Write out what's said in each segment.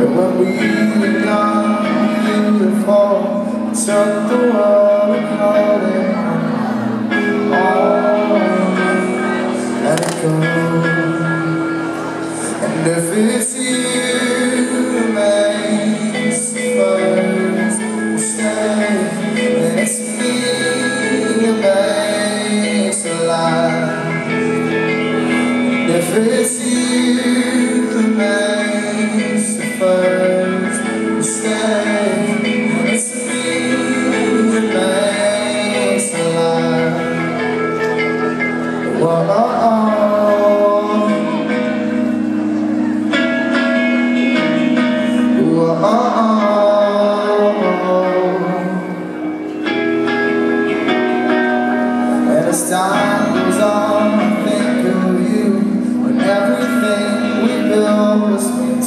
And when we die, we fall, tell the world and call it home. Let it go. And if it's you, who makes the first mistake. then it's me who makes the lie. And if it's you, remains the makes the then it's me who makes the. Whoa, oh, oh. And as time goes on, I think of you when everything we built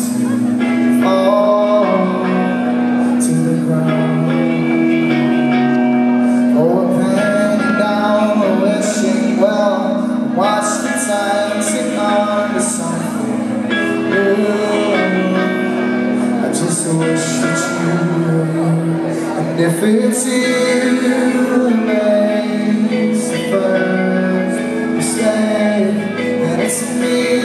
It's you that makes the first mistake, then it's me.